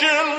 Virgin